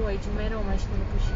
doido, não era uma, acho que não puxei.